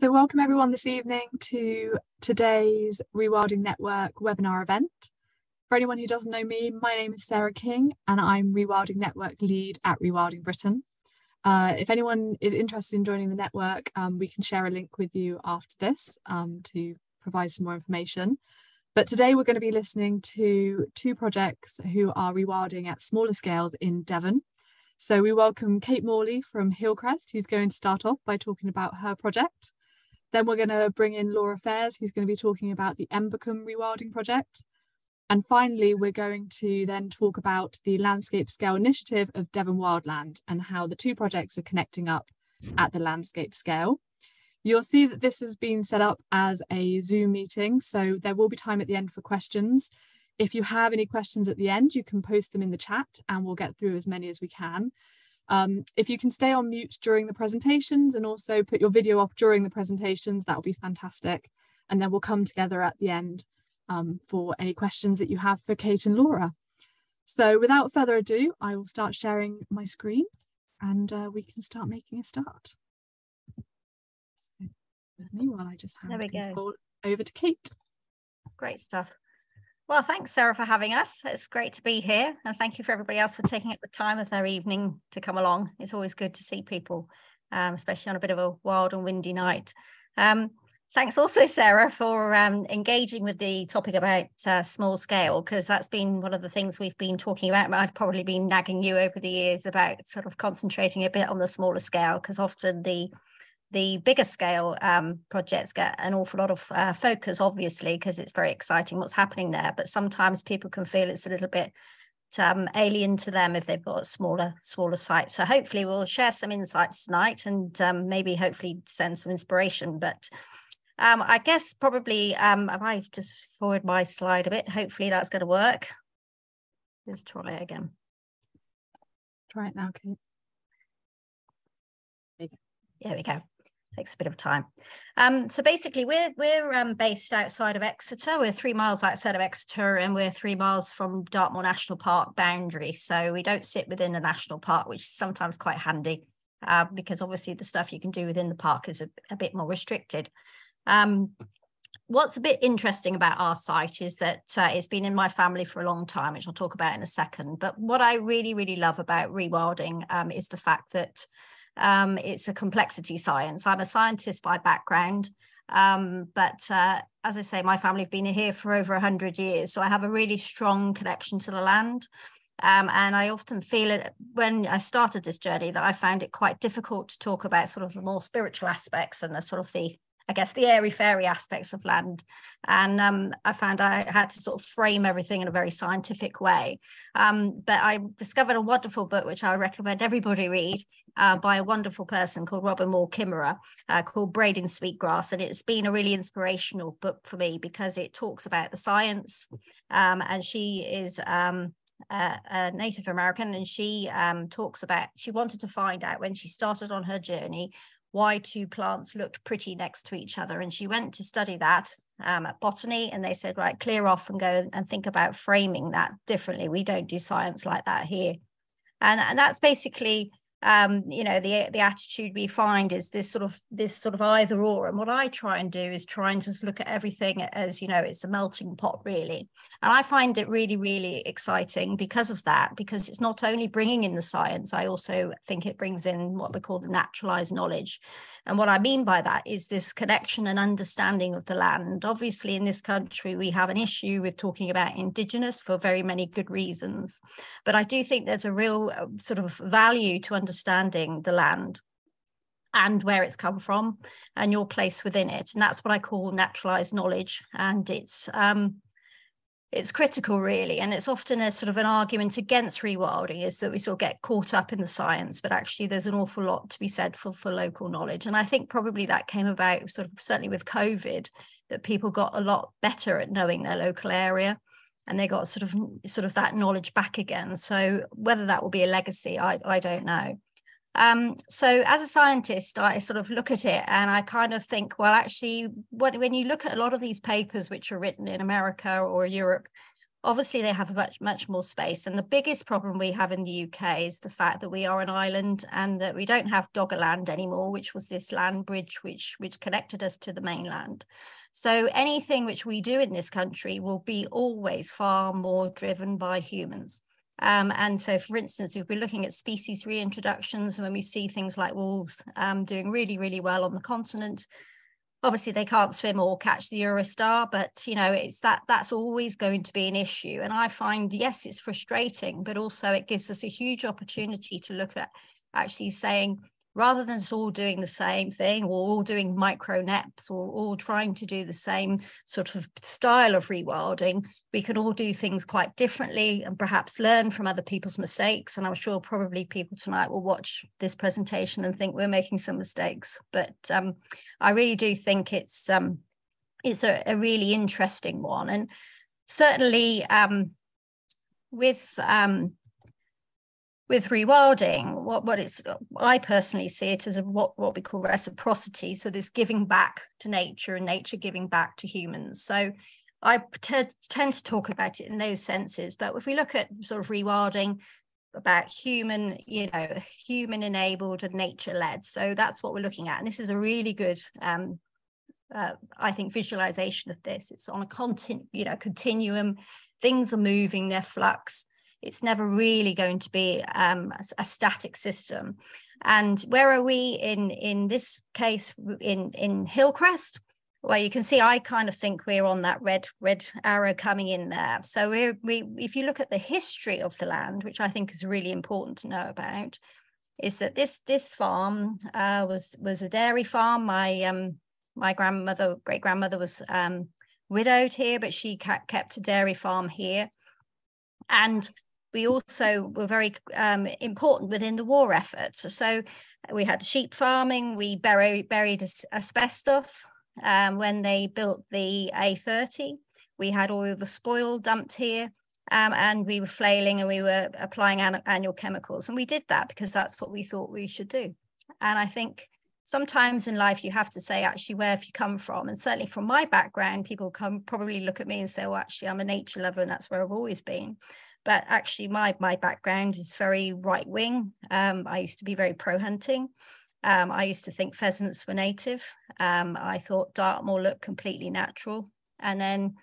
So welcome everyone this evening to today's Rewilding Network webinar event. For anyone who doesn't know me, my name is Sarah King and I'm Rewilding Network lead at Rewilding Britain. Uh, if anyone is interested in joining the network, um, we can share a link with you after this um, to provide some more information. But today we're going to be listening to two projects who are rewilding at smaller scales in Devon. So we welcome Kate Morley from Hill Crest, who's going to start off by talking about her project. Then we're going to bring in Laura Fairs, who's going to be talking about the Embercombe rewilding project. And finally, we're going to then talk about the landscape scale initiative of Devon Wildland and how the two projects are connecting up at the landscape scale. You'll see that this has been set up as a Zoom meeting, so there will be time at the end for questions. If you have any questions at the end, you can post them in the chat and we'll get through as many as we can. Um, if you can stay on mute during the presentations and also put your video off during the presentations, that will be fantastic. And then we'll come together at the end um, for any questions that you have for Kate and Laura. So without further ado, I will start sharing my screen and uh, we can start making a start. So with me while I just hand there we go. over to Kate. Great stuff. Well, thanks, Sarah, for having us. It's great to be here. And thank you for everybody else for taking up the time of their evening to come along. It's always good to see people, um, especially on a bit of a wild and windy night. Um, thanks also, Sarah, for um, engaging with the topic about uh, small scale, because that's been one of the things we've been talking about. I've probably been nagging you over the years about sort of concentrating a bit on the smaller scale, because often the the bigger scale um, projects get an awful lot of uh, focus, obviously, because it's very exciting what's happening there. But sometimes people can feel it's a little bit um, alien to them if they've got smaller smaller sites. So hopefully we'll share some insights tonight and um, maybe hopefully send some inspiration. But um, I guess probably um, if I just forward my slide a bit, hopefully that's going to work. Let's try it again. Try it now, Kate. There we go takes a bit of time. Um, so basically, we're we're um, based outside of Exeter. We're three miles outside of Exeter, and we're three miles from Dartmoor National Park boundary. So we don't sit within a national park, which is sometimes quite handy uh, because obviously the stuff you can do within the park is a, a bit more restricted. Um, what's a bit interesting about our site is that uh, it's been in my family for a long time, which I'll talk about in a second. But what I really, really love about rewilding um, is the fact that um, it's a complexity science. I'm a scientist by background, um, but uh, as I say, my family have been here for over 100 years. So I have a really strong connection to the land. Um, and I often feel it when I started this journey that I found it quite difficult to talk about sort of the more spiritual aspects and the sort of the I guess, the airy fairy aspects of land. And um, I found I had to sort of frame everything in a very scientific way. Um, but I discovered a wonderful book, which I recommend everybody read, uh, by a wonderful person called Robin Wall Kimmerer, uh, called Braiding Sweetgrass. And it's been a really inspirational book for me because it talks about the science. Um, and she is uh, a Native American, and she um, talks about she wanted to find out when she started on her journey why two plants looked pretty next to each other. And she went to study that um, at botany, and they said, right, clear off and go and think about framing that differently. We don't do science like that here. And, and that's basically um, you know, the the attitude we find is this sort of this sort of either or. And what I try and do is try and just look at everything as, you know, it's a melting pot really. And I find it really, really exciting because of that, because it's not only bringing in the science, I also think it brings in what we call the naturalized knowledge. And what I mean by that is this connection and understanding of the land. Obviously, in this country, we have an issue with talking about indigenous for very many good reasons. But I do think there's a real uh, sort of value to understanding the land and where it's come from and your place within it. And that's what I call naturalized knowledge. And it's um, it's critical really and it's often a sort of an argument against rewilding is that we sort of get caught up in the science but actually there's an awful lot to be said for for local knowledge and i think probably that came about sort of certainly with covid that people got a lot better at knowing their local area and they got sort of sort of that knowledge back again. So whether that will be a legacy i i don't know. Um, so as a scientist, I sort of look at it and I kind of think, well, actually, what, when you look at a lot of these papers which are written in America or Europe, obviously they have much much more space and the biggest problem we have in the uk is the fact that we are an island and that we don't have doggerland anymore which was this land bridge which which connected us to the mainland. So anything which we do in this country will be always far more driven by humans. Um, and so, for instance, if we're looking at species reintroductions, when we see things like wolves um, doing really, really well on the continent, obviously they can't swim or catch the Eurostar, but you know, it's that that's always going to be an issue. And I find, yes, it's frustrating, but also it gives us a huge opportunity to look at actually saying, rather than us all doing the same thing or all doing micro Knepps or all trying to do the same sort of style of rewilding, we can all do things quite differently and perhaps learn from other people's mistakes. And I'm sure probably people tonight will watch this presentation and think we're making some mistakes. But um, I really do think it's um, it's a, a, really interesting one. And certainly um, with um, with rewilding, what, what it's I personally see it as a, what, what we call reciprocity. So this giving back to nature and nature giving back to humans. So I t- tend to talk about it in those senses. But if we look at sort of rewilding about human, you know, human enabled and nature led. So that's what we're looking at. And this is a really good um, uh, I think visualization of this. It's on a content, you know, continuum. Things are moving, they're flux it's never really going to be um, a, a, static system. And where are we in in this case in in Hill Crest? Well, you can see I kind of think we're on that red red arrow coming in there. So we we if you look at the history of the land, which I think is really important to know about, is that this this farm uh, was was a dairy farm. My um my grandmother great grandmother was um, widowed here, but she kept a dairy farm here. And we also were very um, important within the war effort. So we had sheep farming, we buried, buried asbestos um, when they built the A30. We had all the spoil dumped here. Um, and we were flailing and we were applying an- annual chemicals. And we did that because that's what we thought we should do. And I think sometimes in life you have to say actually where have you come from and certainly from my background people come probably look at me and say well actually i'm a nature lover and that's where i've always been but actually my my background is very right wing. Um, I used to be very pro hunting. Um, I used to think pheasants were native. Um, I thought Dartmoor looked completely natural, and then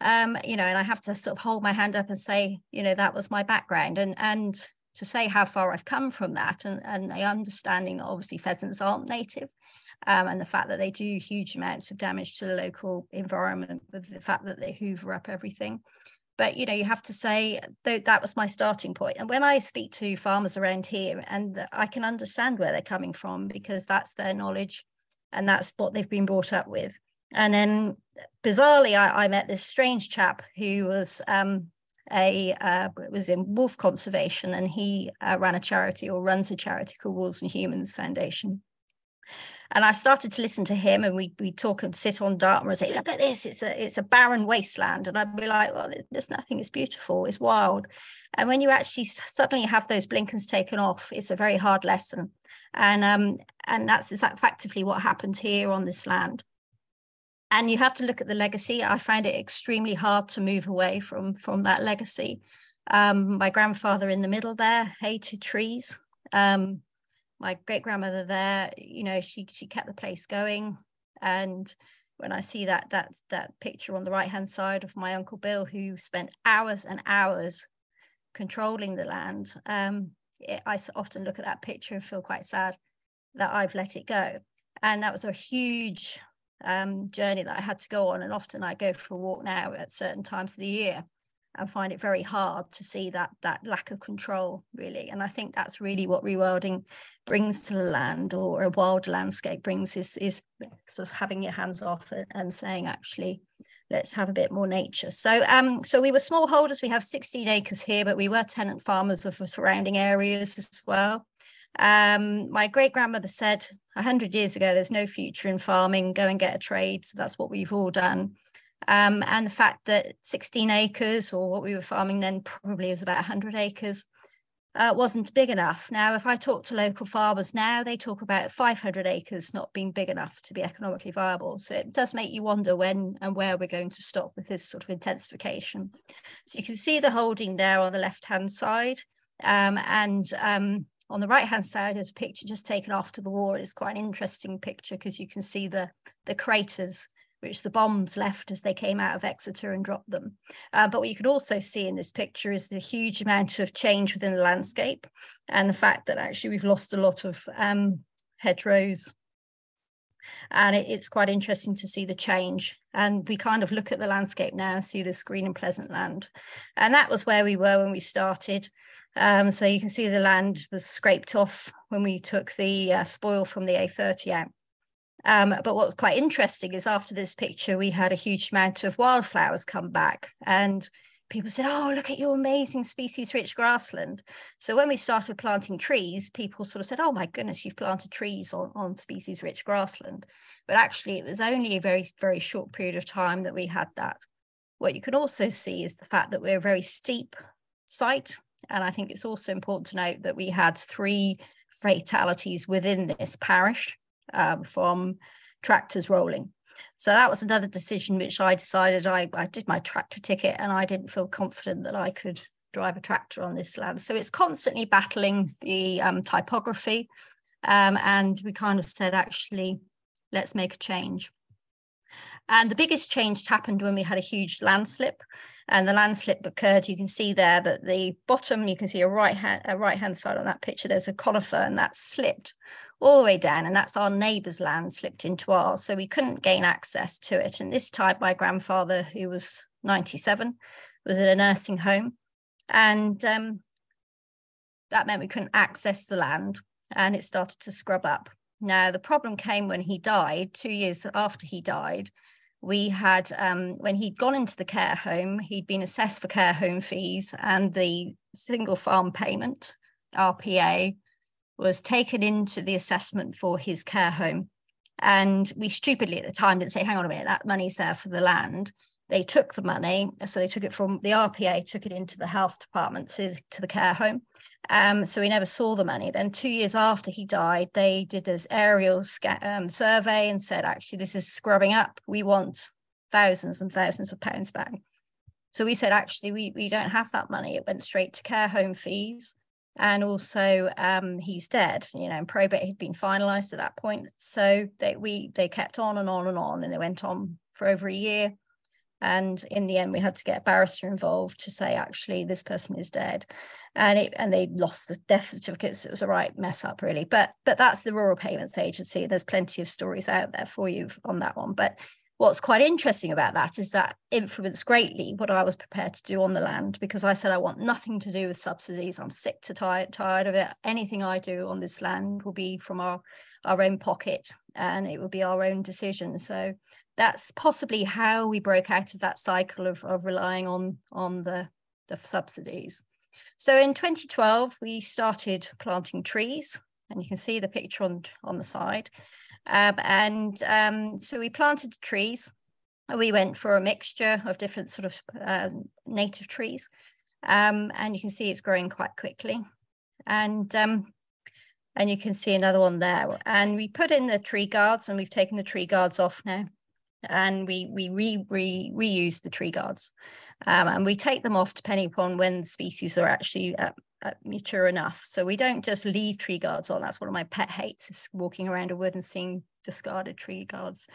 um, you know, and I have to sort of hold my hand up and say, you know, that was my background, and and to say how far I've come from that, and and the understanding obviously pheasants aren't native. Um, and the fact that they do huge amounts of damage to the local environment with the fact that they hoover up everything but you know you have to say that that was my starting point. And when i speak to farmers around here and i can understand where they're coming from because that's their knowledge and that's what they've been brought up with. And then bizarrely i, I met this strange chap who was um, a uh, was in wolf conservation and he uh, ran a charity or runs a charity called wolves and humans foundation and I started to listen to him, and we we talk and sit on Dartmoor and say, "Look at this! It's a it's a barren wasteland." And I'd be like, "Well, there's nothing. It's beautiful. It's wild." And when you actually suddenly have those blinkers taken off, it's a very hard lesson. And um and that's effectively what happens here on this land. And you have to look at the legacy. I find it extremely hard to move away from from that legacy. Um, my grandfather in the middle there hated trees. Um, my great grandmother there, you know, she she kept the place going. And when I see that that's that picture on the right hand side of my uncle Bill, who spent hours and hours controlling the land, um, it, I often look at that picture and feel quite sad that I've let it go. And that was a huge um, journey that I had to go on. And often I go for a walk now at certain times of the year and find it very hard to see that that lack of control really. And i think that's really what rewilding brings to the land or a wild landscape brings is is sort of having your hands off and saying actually let's have a bit more nature. So um so we were smallholders. We have 16 acres here but we were tenant farmers of the surrounding areas as well. Um, my great grandmother said 100 years ago there's no future in farming. Go and get a trade. So that's what we've all done um, and the fact that 16 acres, or what we were farming then, probably was about 100 acres, uh, wasn't big enough. Now, if I talk to local farmers now, they talk about 500 acres not being big enough to be economically viable. So it does make you wonder when and where we're going to stop with this sort of intensification. So you can see the holding there on the left-hand side. Um, and um, on the right-hand side, is a picture just taken after the war. It's quite an interesting picture because you can see the, the craters which the bombs left as they came out of Exeter and dropped them. Uh, but what you could also see in this picture is the huge amount of change within the landscape and the fact that actually we've lost a lot of um, hedgerows. And it, it's quite interesting to see the change. And we kind of look at the landscape now and see this green and pleasant land. And that was where we were when we started. Um, so you can see the land was scraped off when we took the uh, spoil from the A30 out. Um, but what's quite interesting is after this picture, we had a huge amount of wildflowers come back and people said, oh, look at your amazing species rich grassland. So when we started planting trees, people sort of said, oh my goodness, you've planted trees on, on species rich grassland. But actually it was only a very, very short period of time that we had that. What you can also see is the fact that we're a very steep site. And I think it's also important to note that we had three fatalities within this parish um, from tractors rolling. So that was another decision which I decided I, I did my tractor ticket and I didn't feel confident that I could drive a tractor on this land. So it's constantly battling the um, typography. Um, and we kind of said, actually, let's make a change. And the biggest change happened when we had a huge landslip. And the landslip occurred. You can see there that the bottom, you can see a right hand, a right hand side on that picture. There's a conifer, and that slipped all the way down, and that's our neighbour's land slipped into ours. So we couldn't gain access to it. And this time, my grandfather, who was 97, was in a nursing home. And um, that meant we couldn't access the land and it started to scrub up. Now, the problem came when he died, two years after he died. We had, um, when he'd gone into the care home, he'd been assessed for care home fees and the single farm payment, RPA, was taken into the assessment for his care home. And we stupidly at the time didn't say, hang on a minute, that money's there for the land. They took the money. So they took it from the RPA, took it into the health department to, to the care home. Um, so we never saw the money. Then two years after he died, they did this aerial um, survey and said, actually, this is scrubbing up. We want thousands and thousands of pounds back. So we said, actually, we, we don't have that money. It went straight to care home fees and also um, he's dead you know and probate had been finalized at that point so they we they kept on and on and on and it went on for over a year and in the end we had to get a barrister involved to say actually this person is dead and it and they lost the death certificates it was a right mess up really but but that's the rural payments agency there's plenty of stories out there for you on that one but what's quite interesting about that is that influenced greatly what I was prepared to do on the land because I said I want nothing to do with subsidies. I'm sick to tired tired of it. Anything I do on this land will be from our our own pocket and it will be our own decision. So that's possibly how we broke out of that cycle of, of relying on on the, the subsidies. So in 2012, we started planting trees and you can see the picture on, on the side. Um, and um, so we planted trees. We went for a mixture of different sort of uh, native trees. Um, and you can see it's growing quite quickly. And um, and you can see another one there. And we put in the tree guards and we've taken the tree guards off now. And we we re, re reuse the tree guards. Um, and we take them off depending upon when species are actually at uh, mature enough. So we don't just leave tree guards on. That's one of my pet hates is walking around a wood and seeing discarded tree guards.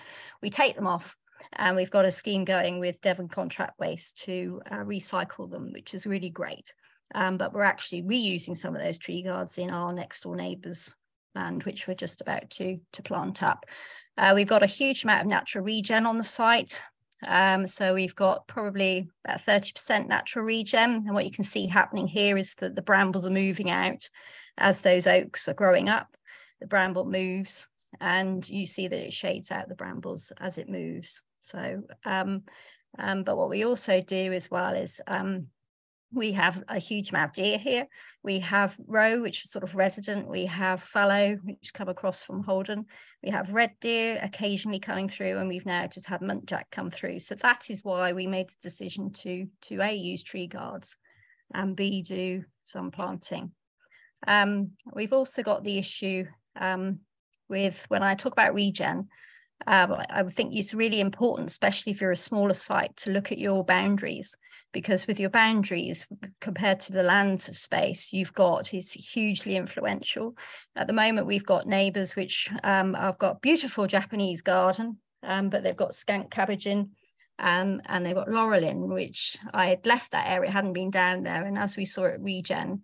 We take them off and we've got a scheme going with Devon Contract Waste to uh, recycle them, which is really great. Um, but we're actually reusing some of those tree guards in our next door neighbours land, which we're just about to, to plant up. Uh, we've got a huge amount of natural regen on the site. Um, so we've got probably about 30% natural regen. And what you can see happening here is that the brambles are moving out as those oaks are growing up. The bramble moves and you see that it shades out the brambles as it moves. So, um, um, but what we also do as well is um, we have a huge amount of deer here. We have roe, which is sort of resident. We have fallow, which come across from Haldon. We have red deer occasionally coming through, and we've now just had muntjac come through. So that is why we made the decision to to a use tree guards and b do some planting. Um, we've also got the issue um, with when I talk about regen, um, I think it's really important, especially if you're a smaller site, to look at your boundaries because with your boundaries compared to the land space you've got is hugely influential. At the moment, we've got neighbours which um, have got beautiful Japanese garden, um, but they've got skunk cabbage in. Um, and they've got laurel in, which I had left that area, hadn't been down there. And as we saw at Regen,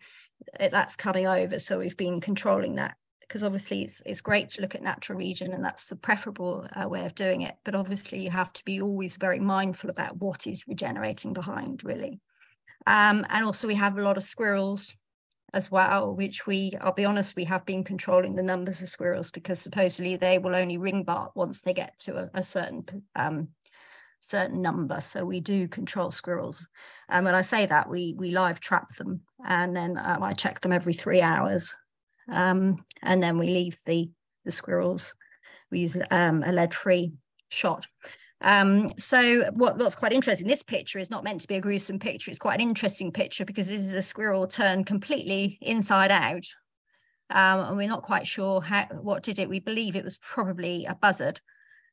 it, that's coming over. So we've been controlling that because obviously it's, it's great to look at natural regen and that's the preferable uh, way of doing it. But obviously you have to be always very mindful about what is regenerating behind really. Um, and also we have a lot of squirrels as well, which we, I'll be honest, we have been controlling the numbers of squirrels because supposedly they will only ring bark once they get to a, a certain um, certain number. So we do control squirrels. And when I say that, we we live trap them and then um, I check them every three hours um, and then we leave the, the squirrels. We use um, a lead-free shot. Um, so what, what's quite interesting, this picture is not meant to be a gruesome picture. It's quite an interesting picture because this is a squirrel turned completely inside out. Um, and we're not quite sure how, what did it. We believe it was probably a buzzard.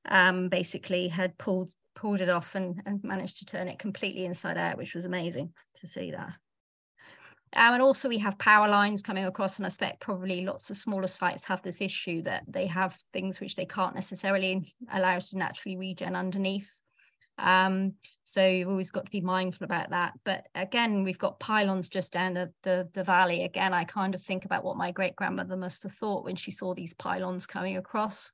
Um, basically had pulled pulled it off and, and managed to turn it completely inside out, which was amazing to see that. Um, and also we have power lines coming across and I expect probably lots of smaller sites have this issue that they have things which they can't necessarily allow to naturally regen underneath. Um, so you've always got to be mindful about that. But again, we've got pylons just down the, the, the valley. Again, I kind of think about what my great grandmother must have thought when she saw these pylons coming across.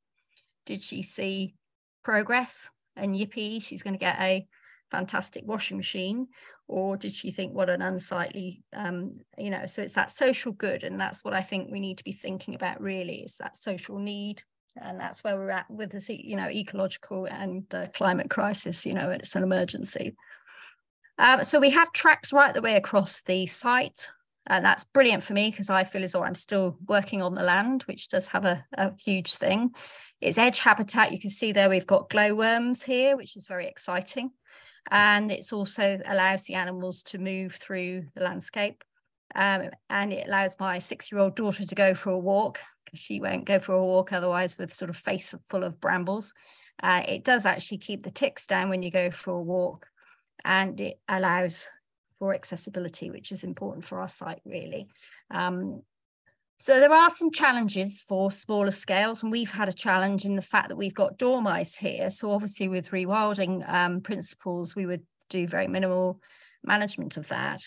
Did she see progress and yippee, she's going to get a fantastic washing machine or did she think what an unsightly um, you know so it's that social good and that's what i think we need to be thinking about really is that social need and that's where we're at with this you know ecological and uh, climate crisis you know it's an emergency. Uh, so we have tracks right the way across the site and that's brilliant for me because I feel as though I'm still working on the land, which does have a, a, huge thing. It's edge habitat. You can see there we've got glowworms here, which is very exciting and it's also allows the animals to move through the landscape. Um, and it allows my six-year-old daughter to go for a walk because she won't go for a walk otherwise with sort of face full of brambles. Uh, it does actually keep the ticks down when you go for a walk, and it allows for accessibility, which is important for our site really. Um, so there are some challenges for smaller scales, and we've had a challenge in the fact that we've got dormice here. So obviously with rewilding um, principles, we would do very minimal management of that.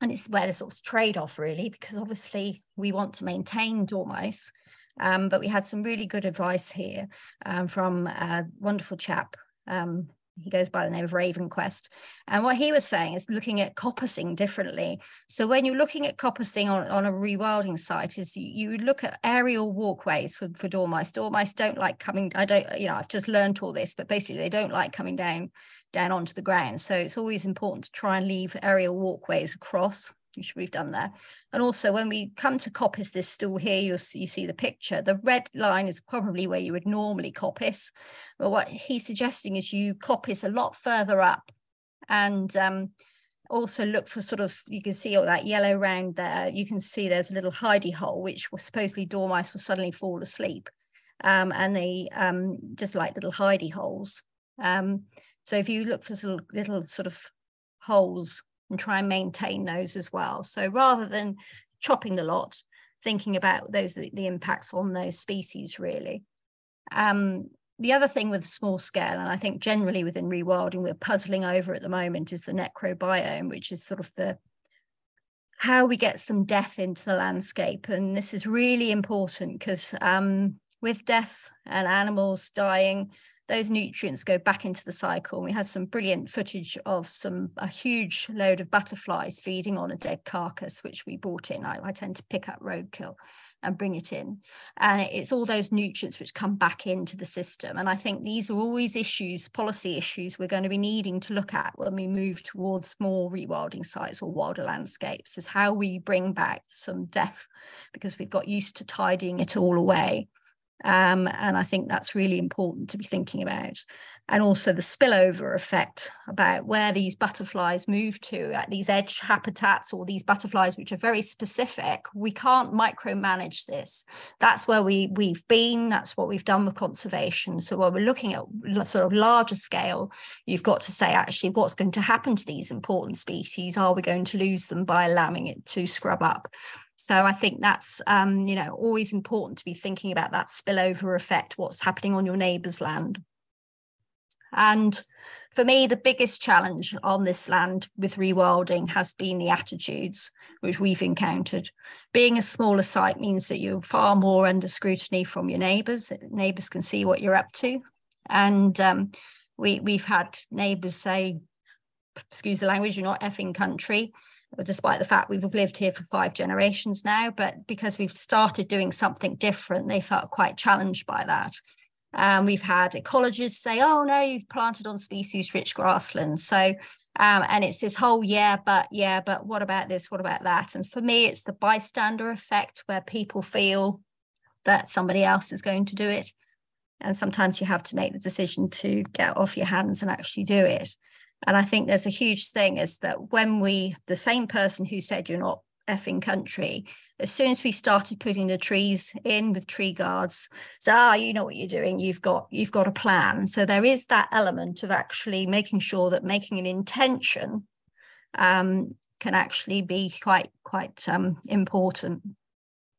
And it's where the sort of trade-off really, because obviously we want to maintain dormice, um, but we had some really good advice here um, from a wonderful chap um, he goes by the name of Ravenquest. And what he was saying is looking at coppicing differently. So when you're looking at coppicing on, on a rewilding site, is you, you look at aerial walkways for, for dormice. Dormice don't like coming, I don't, you know, I've just learned all this, but basically they don't like coming down down onto the ground. So it's always important to try and leave aerial walkways across which we've done there. And also when we come to coppice this stool here, you you see the picture. The red line is probably where you would normally coppice. But what he's suggesting is you coppice a lot further up and um, also look for sort of, you can see all that yellow round there. You can see there's a little hidey hole, which was supposedly dormice will suddenly fall asleep. Um, and they um, just like little hidey holes. Um, so if you look for little sort of holes and try and maintain those as well. So rather than chopping the lot, thinking about those the impacts on those species really. Um, the other thing with small scale, and I think generally within rewilding, we're puzzling over at the moment is the necrobiome, which is sort of the how we get some death into the landscape. And this is really important because um, with death and animals dying, those nutrients go back into the cycle. And we had some brilliant footage of some a huge load of butterflies feeding on a dead carcass, which we brought in. I, I tend to pick up roadkill and bring it in. And it's all those nutrients which come back into the system. And I think these are always issues, policy issues we're going to be needing to look at when we move towards more rewilding sites or wilder landscapes, is how we bring back some death because we've got used to tidying it all away Um, and I think that's really important to be thinking about. And also the spillover effect about where these butterflies move to at these edge habitats or these butterflies which are very specific. We can't micromanage this. That's where we we've been. That's what we've done with conservation. So when we're looking at sort of larger scale, you've got to say actually what's going to happen to these important species? Are we going to lose them by allowing it to scrub up? So I think that's um, you know always important to be thinking about that spillover effect, what's happening on your neighbour's land. And for me, the biggest challenge on this land with rewilding has been the attitudes which we've encountered. Being a smaller site means that you're far more under scrutiny from your neighbours. Neighbours can see what you're up to, and um, we we've had neighbours say, "Excuse the language, you're not effing country." Despite the fact we've lived here for five generations now. But because we've started doing something different, they felt quite challenged by that. Um, we've had ecologists say, oh, no, you've planted on species rich grasslands. So, um, and it's this whole, yeah, but, yeah, but what about this? What about that? And for me, it's the bystander effect where people feel that somebody else is going to do it. And sometimes you have to make the decision to get off your hands and actually do it. And I think there's a huge thing is that when we, the same person who said you're not effing country, as soon as we started putting the trees in with tree guards, so ah, you know what you're doing, you've got you've got a plan. So there is that element of actually making sure that making an intention um, can actually be quite quite um, important.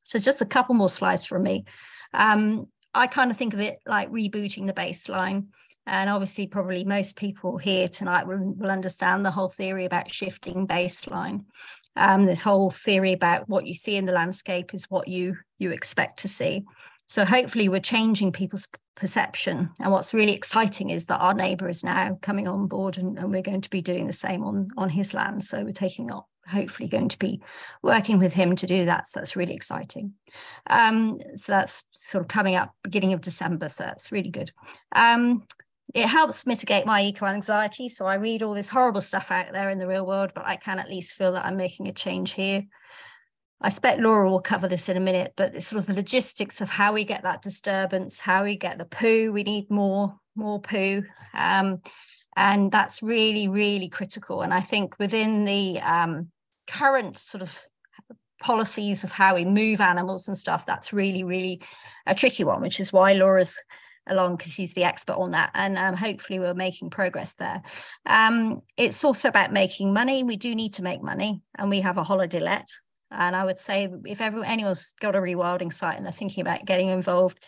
So just a couple more slides from me. Um, I kind of think of it like rebooting the baseline. And obviously, probably most people here tonight will, will understand the whole theory about shifting baseline. Um, this whole theory about what you see in the landscape is what you you expect to see. So hopefully, we're changing people's perception. And what's really exciting is that our neighbour is now coming on board, and, and we're going to be doing the same on on his land. So we're taking up hopefully going to be working with him to do that. So that's really exciting. Um, so that's sort of coming up beginning of December. So that's really good. Um, it helps mitigate my eco anxiety. So I read all this horrible stuff out there in the real world, but I can at least feel that I'm making a change here. I expect Laura will cover this in a minute, but it's sort of the logistics of how we get that disturbance, how we get the poo. We need more, more poo. Um, and that's really, really critical. And I think within the um, current sort of policies of how we move animals and stuff, that's really, really a tricky one, which is why Laura's along because she's the expert on that and um, hopefully we're making progress there. Um, it's also about making money. We do need to make money and we have a holiday let. And i would say if everyone anyone's got a rewilding site and they're thinking about getting involved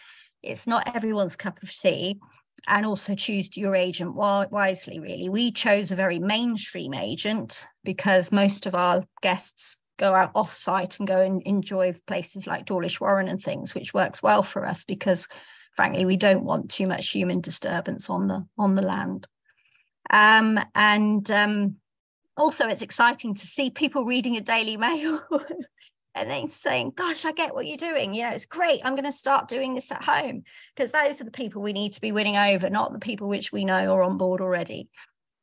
it's not everyone's cup of tea. And also choose your agent wisely really. We chose a very mainstream agent because most of our guests go out off site and go and enjoy places like Dawlish Warren and things, which works well for us because frankly, we don't want too much human disturbance on the on the land. Um, and um, also, it's exciting to see people reading a Daily Mail and then saying, "Gosh, I get what you're doing. You know, it's great. I'm going to start doing this at home." Because those are the people we need to be winning over, not the people which we know are on board already.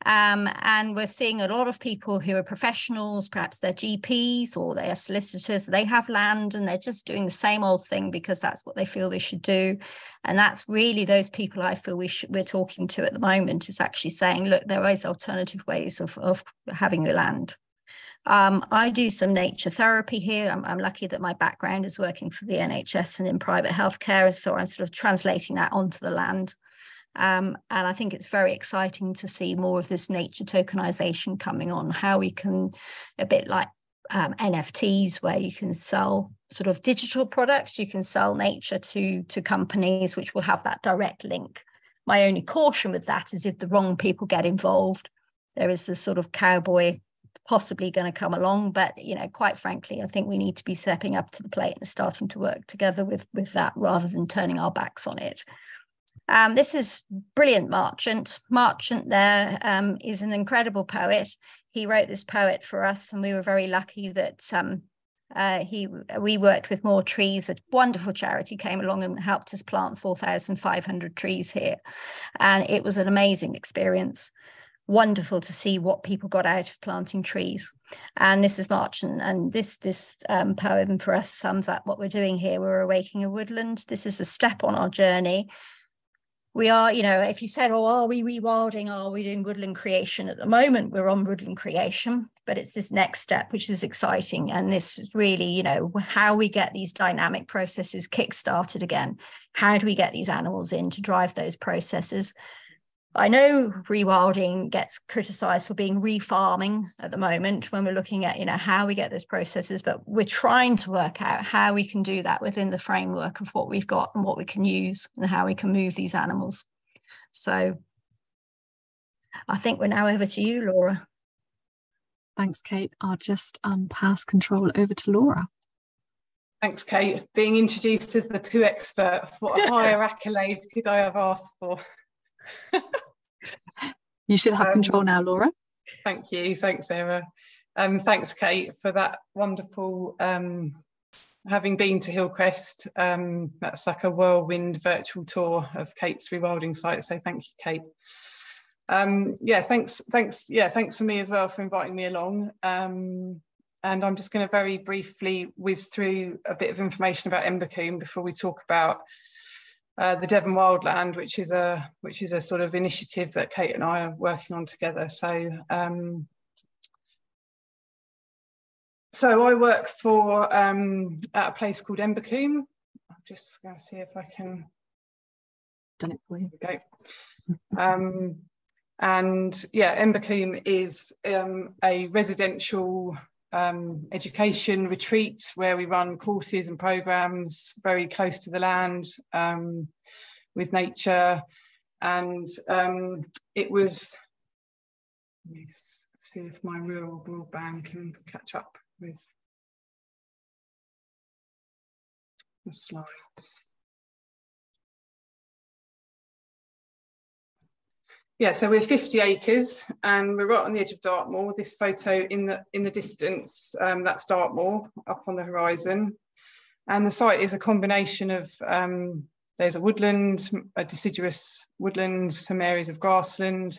Um, and we're seeing a lot of people who are professionals, perhaps they're GPs or they're solicitors, they have land and they're just doing the same old thing because that's what they feel they should do. And that's really those people I feel we should, we're talking to at the moment is actually saying, look, there is alternative ways of, of having the land. Um, I do some nature therapy here. I'm, I'm, lucky that my background is working for the NHS and in private healthcare. So I'm sort of translating that onto the land. Um, and I think it's very exciting to see more of this nature tokenization coming on, how we can, a bit like um, NFTs, where you can sell sort of digital products, you can sell nature to, to companies which will have that direct link. My only caution with that is if the wrong people get involved, there is a sort of cowboy possibly going to come along. But you know, quite frankly, I think we need to be stepping up to the plate and starting to work together with with that rather than turning our backs on it. Um, this is brilliant Marchant. Marchant there um, is an incredible poet. He wrote this poet for us, and we were very lucky that um, uh, he we worked with more trees. A wonderful charity came along and helped us plant 4,500 trees here, and it was an amazing experience. wonderful to see what people got out of planting trees. And this is March, and, and this this um, poem for us sums up what we're doing here. We're awaking a woodland. This is a step on our journey. We are, you know, if you said, "Oh, are we rewilding? Are we doing woodland creation?" At the moment, we're on woodland creation, but it's this next step which is exciting, and this is really, you know, how we get these dynamic processes kick-started again. How do we get these animals in to drive those processes? I know rewilding gets criticized for being refarming at the moment when we're looking at, you know, how we get those processes, but we're trying to work out how we can do that within the framework of what we've got and what we can use and how we can move these animals. So I think we're now over to you, Laura. Thanks, Kate. I'll just um, pass control over to Laura. Thanks, Kate. Being introduced as the poo expert, what higher accolades could I have asked for? you should have um, control now, Laura. Thank you. Thanks, Sarah. Um, thanks, Kate, for that wonderful. Um, having been to Hill Crest, um, that's like a whirlwind virtual tour of Kate's rewilding site. So thank you, Kate. Um, yeah, thanks. Thanks. Yeah, thanks for me as well for inviting me along. Um, and I'm just going to very briefly whiz through a bit of information about Embercombe before we talk about uh, the Devon Wildland, which is a which is a sort of initiative that Kate and I are working on together. So um, so I work for um, at a place called Embercombe. I'm just going to see if I can. Done it for you. Go. Um, and yeah, Embercombe is um, a residential um, education retreat where we run courses and programs very close to the land um, with nature. And um, it was, let's see if my rural broadband can catch up with the slides. Yeah, so we're 50 acres and we're right on the edge of Dartmoor. This photo in the in the distance, um, that's Dartmoor up on the horizon. And the site is a combination of, um, there's a woodland, a deciduous woodland, some areas of grassland.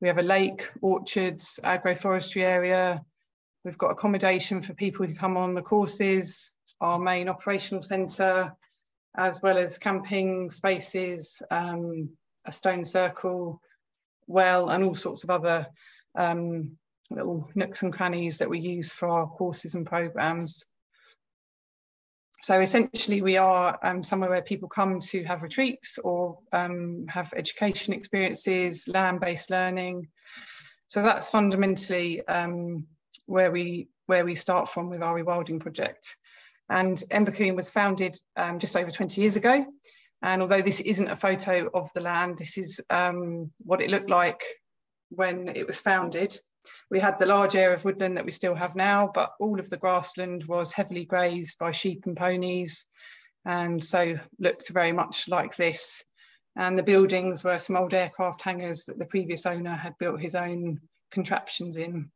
We have a lake, orchards, agroforestry area. We've got accommodation for people who come on the courses, our main operational centre, as well as camping spaces, um, a stone circle, well and all sorts of other um, little nooks and crannies that we use for our courses and programs. So essentially we are um, somewhere where people come to have retreats or um, have education experiences, land-based learning. So that's fundamentally um, where we where we start from with our rewilding project. And Embercombe was founded um, just over 20 years ago and although this isn't a photo of the land, this is um, what it looked like when it was founded. We had the large area of woodland that we still have now, but all of the grassland was heavily grazed by sheep and ponies, and so looked very much like this. And the buildings were some old aircraft hangars that the previous owner had built his own contraptions in.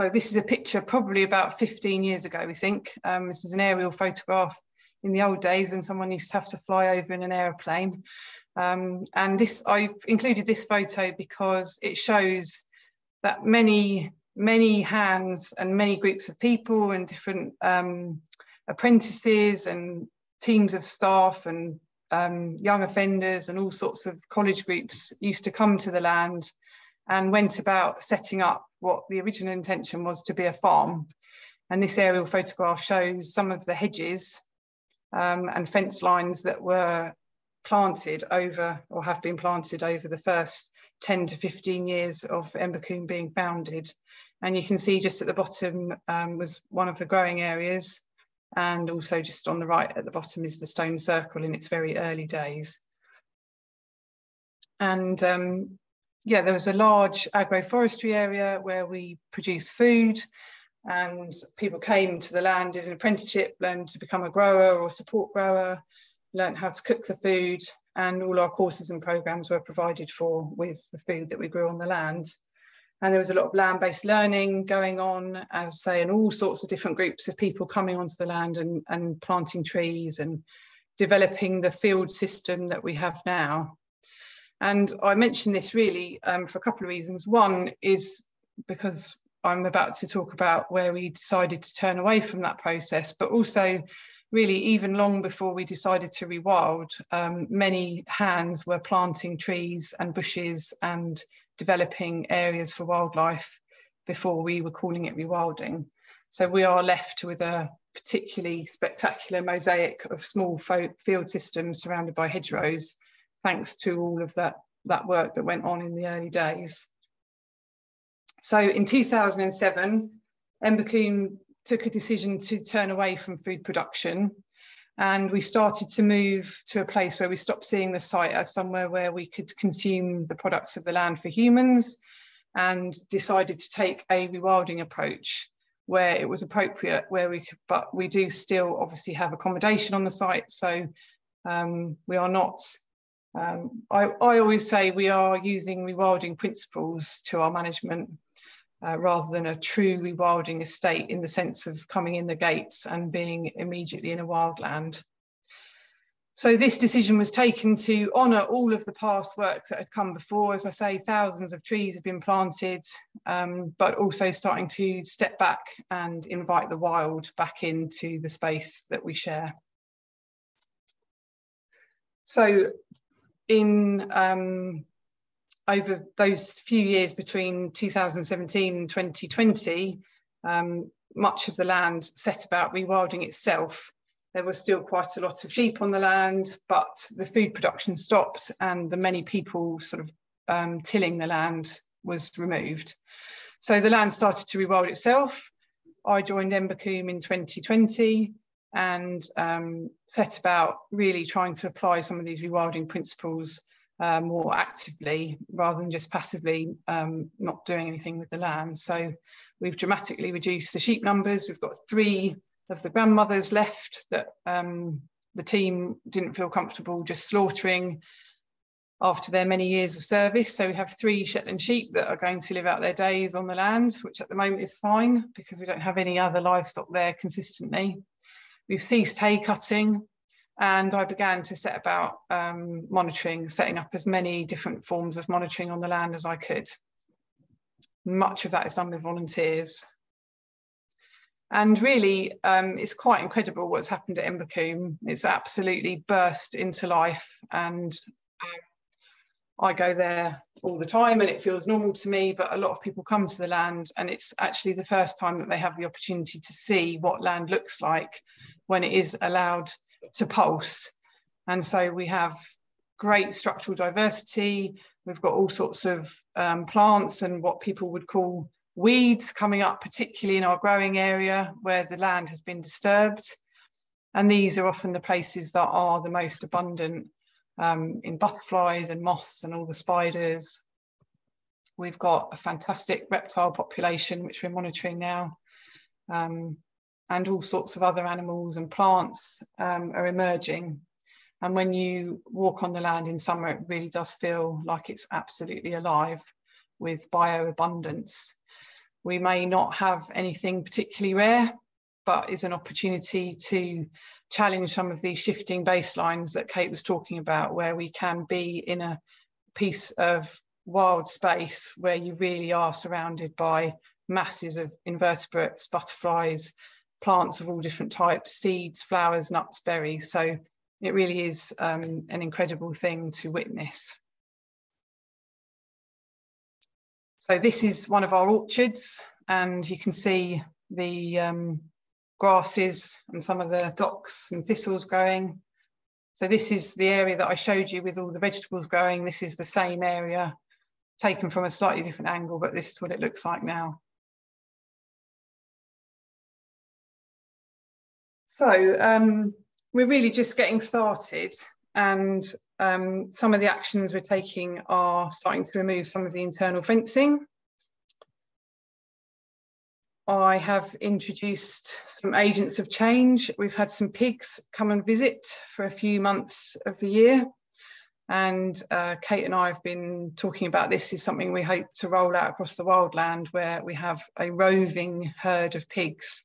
So this is a picture probably about 15 years ago, we think. Um, this is an aerial photograph in the old days when someone used to have to fly over in an aeroplane. Um, and this, I've included this photo because it shows that many, many hands and many groups of people and different um, apprentices and teams of staff and um, young offenders and all sorts of college groups used to come to the land and went about setting up what the original intention was to be a farm. And this aerial photograph shows some of the hedges um, and fence lines that were planted over or have been planted over the first 10 to 15 years of Embercombe being founded. And you can see just at the bottom um, was one of the growing areas. And also just on the right at the bottom is the stone circle in its very early days. And um, yeah, there was a large agroforestry area where we produce food and people came to the land, did an apprenticeship, learned to become a grower or support grower, learned how to cook the food and all our courses and programs were provided for with the food that we grew on the land. And there was a lot of land-based learning going on, as say, and all sorts of different groups of people coming onto the land and, and planting trees and developing the field system that we have now. And I mention this really um, for a couple of reasons. One is because I'm about to talk about where we decided to turn away from that process, but also really even long before we decided to rewild, um, many hands were planting trees and bushes and developing areas for wildlife before we were calling it rewilding. So we are left with a particularly spectacular mosaic of small field systems surrounded by hedgerows, thanks to all of that, that work that went on in the early days. So in 2007, Embercombe took a decision to turn away from food production and we started to move to a place where we stopped seeing the site as somewhere where we could consume the products of the land for humans and decided to take a rewilding approach where it was appropriate where we could, but we do still obviously have accommodation on the site so um, we are not um, I, I always say we are using rewilding principles to our management uh, rather than a true rewilding estate in the sense of coming in the gates and being immediately in a wildland. So this decision was taken to honour all of the past work that had come before. As I say, thousands of trees have been planted, um, but also starting to step back and invite the wild back into the space that we share. So in um, over those few years between 2017 and 2020, um, much of the land set about rewilding itself. There was still quite a lot of sheep on the land, but the food production stopped and the many people sort of um, tilling the land was removed. So the land started to rewild itself. I joined Embercombe in 2020 and um, set about really trying to apply some of these rewilding principles uh, more actively rather than just passively um, not doing anything with the land. So we've dramatically reduced the sheep numbers. We've got three of the grandmothers left that um, the team didn't feel comfortable just slaughtering after their many years of service. So we have three Shetland sheep that are going to live out their days on the land, which at the moment is fine because we don't have any other livestock there consistently. We've ceased hay cutting and I began to set about um, monitoring, setting up as many different forms of monitoring on the land as I could. Much of that is done with volunteers. And really, um, it's quite incredible what's happened at Embercombe. It's absolutely burst into life. And um, I go there all the time and it feels normal to me, but a lot of people come to the land and it's actually the first time that they have the opportunity to see what land looks like when it is allowed to pulse. And so we have great structural diversity. We've got all sorts of um, plants and what people would call weeds coming up, particularly in our growing area where the land has been disturbed. And these are often the places that are the most abundant um, in butterflies and moths and all the spiders. We've got a fantastic reptile population, which we're monitoring now. Um, and all sorts of other animals and plants um, are emerging. And when you walk on the land in summer, it really does feel like it's absolutely alive with bioabundance. We may not have anything particularly rare, but is an opportunity to challenge some of these shifting baselines that Kate was talking about, where we can be in a piece of wild space where you really are surrounded by masses of invertebrates, butterflies, plants of all different types, seeds, flowers, nuts, berries. So it really is um, an incredible thing to witness. So this is one of our orchards and you can see the um, grasses and some of the docks and thistles growing. So this is the area that I showed you with all the vegetables growing. This is the same area taken from a slightly different angle, but this is what it looks like now. So um, we're really just getting started and um, some of the actions we're taking are starting to remove some of the internal fencing. I have introduced some agents of change. We've had some pigs come and visit for a few months of the year. And uh, Kate and I have been talking about this is something we hope to roll out across the wildland where we have a roving herd of pigs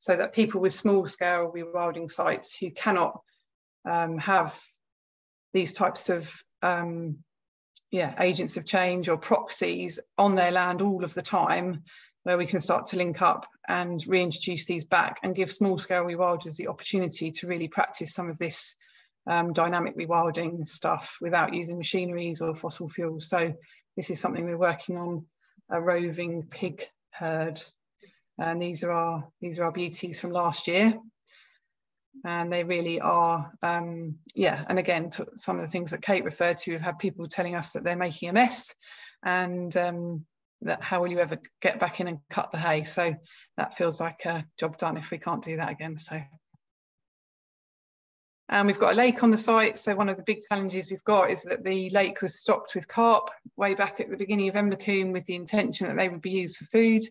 so that people with small scale rewilding sites who cannot um, have these types of um, yeah, agents of change or proxies on their land all of the time where we can start to link up and reintroduce these back and give small scale rewilders the opportunity to really practice some of this um, dynamic rewilding stuff without using machineries or fossil fuels. So this is something we're working on, a roving pig herd. And these are our, these are our beauties from last year. And they really are, um, yeah, and again, some of the things that Kate referred to have had people telling us that they're making a mess and um, that how will you ever get back in and cut the hay? So that feels like a job done if we can't do that again. So and we've got a lake on the site. So one of the big challenges we've got is that the lake was stocked with carp way back at the beginning of Embercombe with the intention that they would be used for food.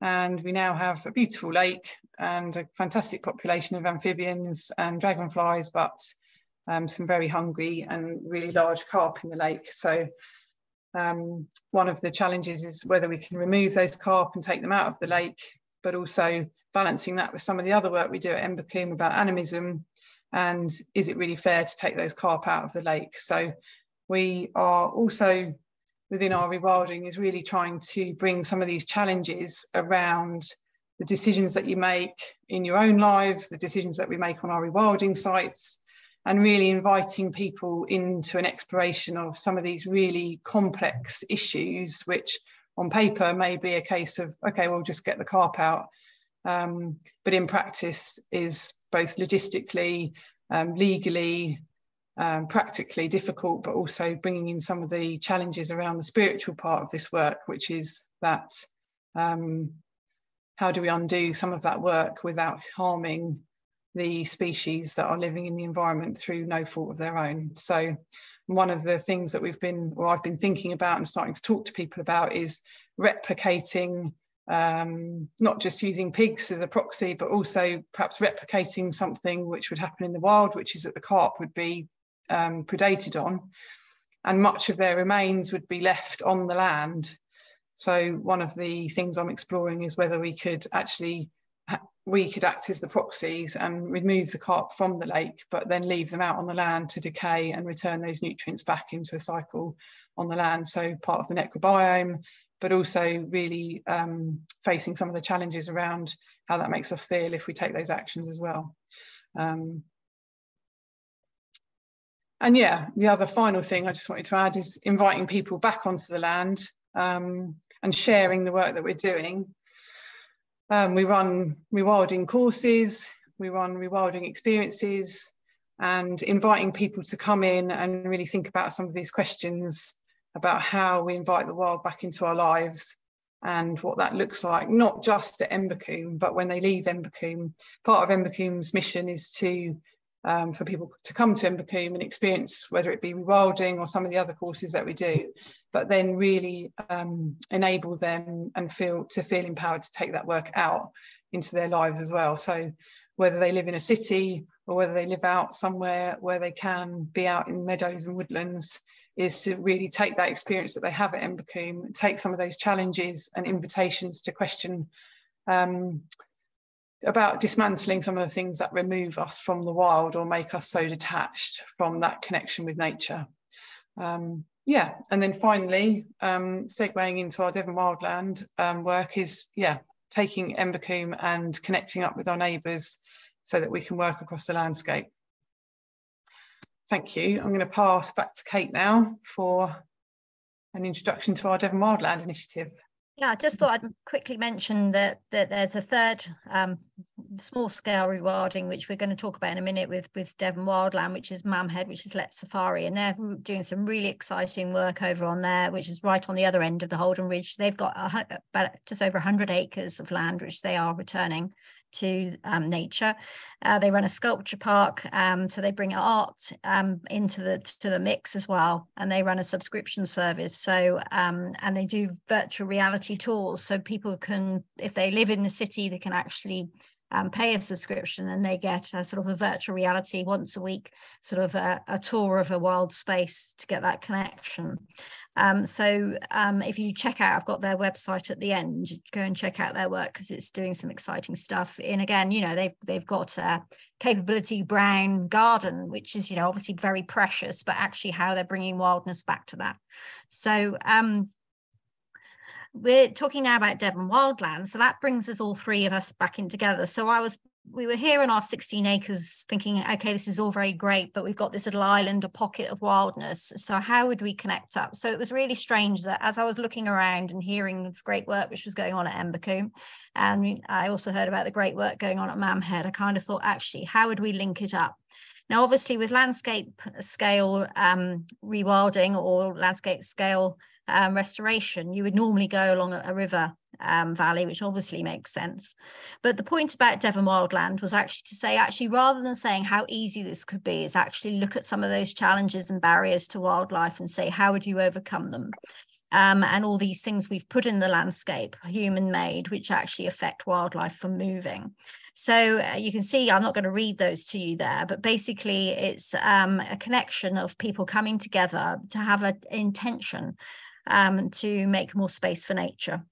And we now have a beautiful lake and a fantastic population of amphibians and dragonflies, but um, some very hungry and really large carp in the lake. So um, one of the challenges is whether we can remove those carp and take them out of the lake, but also balancing that with some of the other work we do at Embercombe about animism and is it really fair to take those carp out of the lake? So we are also within our rewilding is really trying to bring some of these challenges around the decisions that you make in your own lives, the decisions that we make on our rewilding sites, and really inviting people into an exploration of some of these really complex issues, which on paper may be a case of, okay, we'll just get the carp out. Um, but in practice is both logistically, um, legally, um, practically difficult, but also bringing in some of the challenges around the spiritual part of this work, which is that um, how do we undo some of that work without harming the species that are living in the environment through no fault of their own. So one of the things that we've been, or I've been thinking about and starting to talk to people about is replicating um, not just using pigs as a proxy, but also perhaps replicating something which would happen in the wild, which is that the carp would be um, predated on, and much of their remains would be left on the land. So one of the things I'm exploring is whether we could actually we could act as the proxies and remove the carp from the lake, but then leave them out on the land to decay and return those nutrients back into a cycle on the land. So part of the necrobiome, but also really um, facing some of the challenges around how that makes us feel if we take those actions as well. Um, and yeah, the other final thing I just wanted to add is inviting people back onto the land um, and sharing the work that we're doing. Um, we run rewilding courses, we run rewilding experiences, and inviting people to come in and really think about some of these questions about how we invite the wild back into our lives and what that looks like, not just at Embercombe, but when they leave Embercombe. Part of Embercombe's mission is to um, for people to come to Embercombe and experience whether it be rewilding or some of the other courses that we do, but then really um, enable them and feel to feel empowered to take that work out into their lives as well. So whether they live in a city or whether they live out somewhere where they can be out in meadows and woodlands, is to really take that experience that they have at Embercombe, take some of those challenges and invitations to question um, about dismantling some of the things that remove us from the wild or make us so detached from that connection with nature. Um, yeah, and then finally, um, segueing into our Devon Wildland um, work is, yeah, taking Embercombe and connecting up with our neighbours so that we can work across the landscape. Thank you. I'm going to pass back to Kate now for an introduction to our Devon Wildland initiative. Yeah, I just thought I'd quickly mention that that there's a third um, small scale rewilding, which we're going to talk about in a minute with with Devon Wildland, which is Mamhead, which is Letts Safari, and they're doing some really exciting work over on there, which is right on the other end of the Haldon Ridge. They've got a, about just over 100 acres of land, which they are returning to um, nature. Uh, they run a sculpture park, um, so they bring art um, into the to the mix as well, and they run a subscription service. So um, and they do virtual reality tours, so people can, if they live in the city, they can actually um, pay a subscription and they get a sort of a virtual reality once a week, sort of a, a tour of a wild space to get that connection. Um, so um, if you check out, I've got their website at the end, go and check out their work because it's doing some exciting stuff. And again, you know, they've they've got a capability brown garden, which is, you know, obviously very precious, but actually how they're bringing wildness back to that. So um, we're talking now about Devon wildland. So that brings us all three of us back in together. So I was we were here in our 16 acres thinking, okay, this is all very great, but we've got this little island, a pocket of wildness. So how would we connect up? So it was really strange that as I was looking around and hearing this great work which was going on at Embercombe, and I also heard about the great work going on at Mamhead, I kind of thought, actually, how would we link it up? Now, obviously, with landscape scale um, rewilding or landscape scale um, restoration, you would normally go along a, a river um, valley, which obviously makes sense. But the point about Devon Wildland was actually to say, actually, rather than saying how easy this could be, is actually look at some of those challenges and barriers to wildlife and say, how would you overcome them? Um, and all these things we've put in the landscape, human made, which actually affect wildlife from moving. So uh, you can see, I'm not going to read those to you there, but basically it's um, a connection of people coming together to have an intention um, to make more space for nature.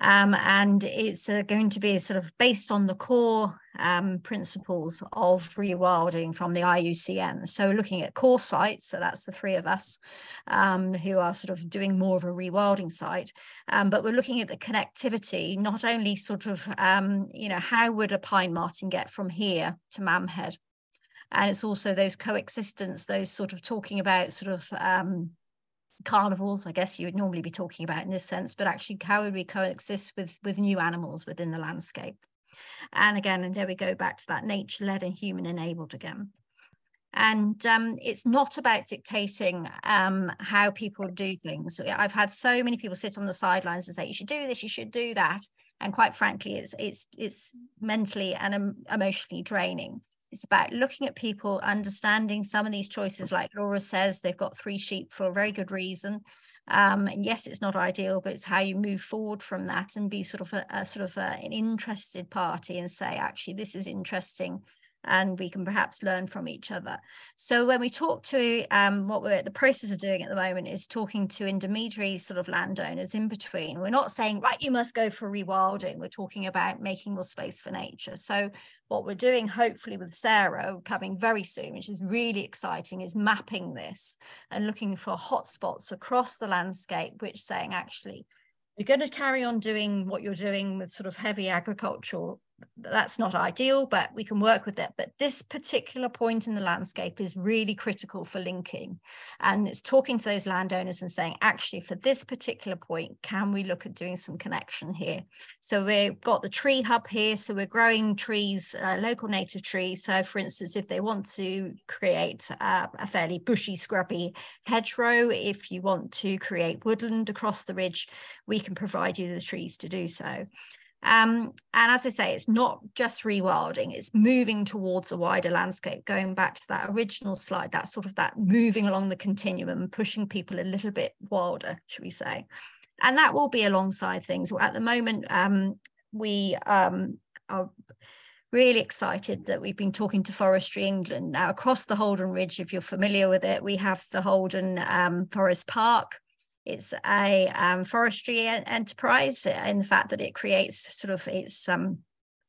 Um, and it's uh, going to be sort of based on the core um, principles of rewilding from the IUCN. So looking at core sites, so that's the three of us um, who are sort of doing more of a rewilding site, um, but we're looking at the connectivity, not only sort of, um, you know, how would a pine marten get from here to Mamhead? And it's also those coexistence, those sort of talking about sort of um, carnivores, I guess you would normally be talking about in this sense, but actually how would we coexist with, with new animals within the landscape? And again, and there we go back to that nature-led and human-enabled again. And um, it's not about dictating um, how people do things. I've had so many people sit on the sidelines and say, "You should do this, you should do that," and quite frankly, it's it's it's mentally and emotionally draining. It's about looking at people, understanding some of these choices. Like Laura says, they've got three sheep for a very good reason. Um, and yes, it's not ideal, but it's how you move forward from that and be sort of a, a sort of a, an interested party and say, actually, this is interesting and we can perhaps learn from each other. So when we talk to um, what we're at the process of doing at the moment is talking to intermediary sort of landowners in between. We're not saying, right, you must go for rewilding. We're talking about making more space for nature. So what we're doing, hopefully with Sarah coming very soon, which is really exciting, is mapping this and looking for hotspots across the landscape, which saying actually, you're going to carry on doing what you're doing with sort of heavy agricultural that's not ideal, but we can work with it. But this particular point in the landscape is really critical for linking. And it's talking to those landowners and saying, actually, for this particular point, can we look at doing some connection here? So we've got the tree hub here. So we're growing trees, uh, local native trees. So for instance, if they want to create uh, a fairly bushy, scrubby hedgerow, if you want to create woodland across the ridge, we can provide you the trees to do so. Um, and as I say, it's not just rewilding, it's moving towards a wider landscape, going back to that original slide, that sort of that moving along the continuum, pushing people a little bit wilder, should we say. And that will be alongside things. At the moment, um, we um, are really excited that we've been talking to Forestry England. Now, across the Haldon Ridge, if you're familiar with it, we have the Haldon um, Forest Park, it's a um, forestry enterprise in the fact that it creates sort of its um,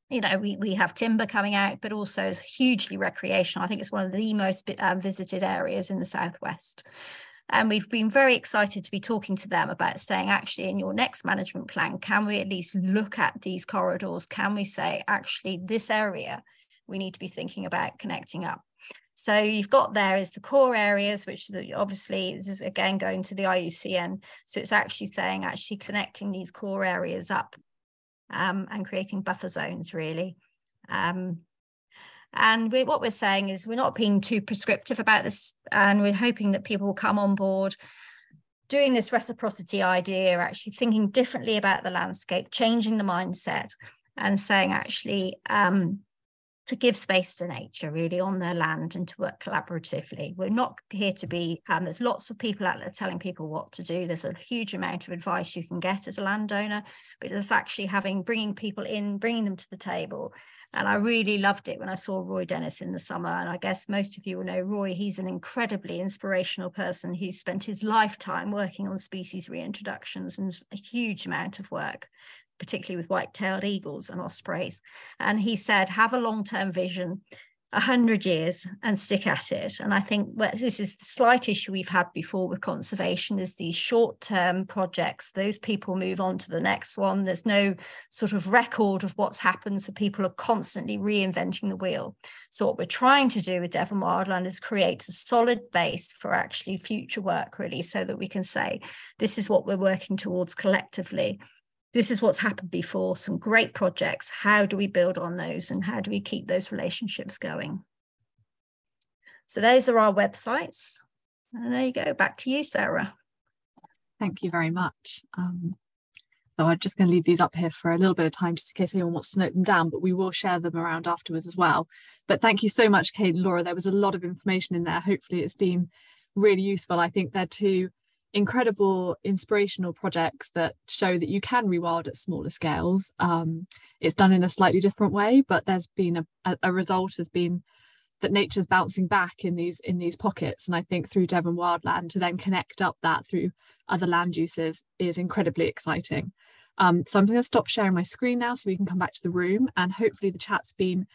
you know, we, we have timber coming out, but also it's hugely recreational. I think it's one of the most um, visited areas in the Southwest. And we've been very excited to be talking to them about saying, actually, in your next management plan, can we at least look at these corridors? Can we say, actually, this area, we need to be thinking about connecting up? So you've got there is the core areas, which obviously is again going to the IUCN. So it's actually saying actually connecting these core areas up um, and creating buffer zones really. Um, and we, what we're saying is we're not being too prescriptive about this, and we're hoping that people will come on board doing this reciprocity idea, actually thinking differently about the landscape, changing the mindset, and saying actually um, to give space to nature really on their land and to work collaboratively. We're not here to be, um, there's lots of people out there telling people what to do. There's a huge amount of advice you can get as a landowner, but it's actually having, bringing people in, bringing them to the table. And I really loved it when I saw Roy Dennis in the summer. And I guess most of you will know Roy, he's an incredibly inspirational person who spent his lifetime working on species reintroductions and a huge amount of work particularly with white-tailed eagles and ospreys. And he said, have a long-term vision, a hundred years and stick at it. And I think well, this is the slight issue we've had before with conservation is these short-term projects. Those people move on to the next one. There's no sort of record of what's happened. So people are constantly reinventing the wheel. So what we're trying to do with Devon Wildland is create a solid base for actually future work, really, so that we can say, this is what we're working towards collectively this is what's happened before, some great projects. How do we build on those and how do we keep those relationships going? So those are our websites. And there you go. Back to you, Sarah. Thank you very much. Um, so I'm just going to leave these up here for a little bit of time just in case anyone wants to note them down, but we will share them around afterwards as well. But thank you so much, Kate and Laura. There was a lot of information in there. Hopefully it's been really useful. I think they're two incredible inspirational projects that show that you can rewild at smaller scales. Um, it's done in a slightly different way, but there's been a, a, result has been that nature's bouncing back in these in these pockets. And I think through Devon Wildland to then connect up that through other land uses is incredibly exciting. Um, so I'm going to stop sharing my screen now so we can come back to the room and hopefully the chat's been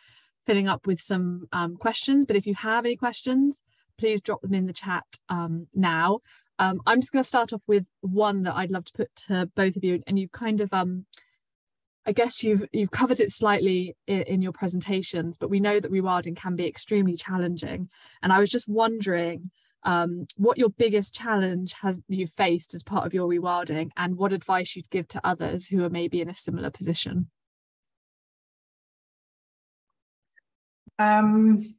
filling up with some um, questions. But if you have any questions, please drop them in the chat um, now. Um, I'm just going to start off with one that I'd love to put to both of you, and you've kind of, um, I guess you've you've covered it slightly in, in, your presentations, but we know that rewilding can be extremely challenging. And I was just wondering um, what your biggest challenge has you faced as part of your rewilding, and what advice you'd give to others who are maybe in a similar position. Um,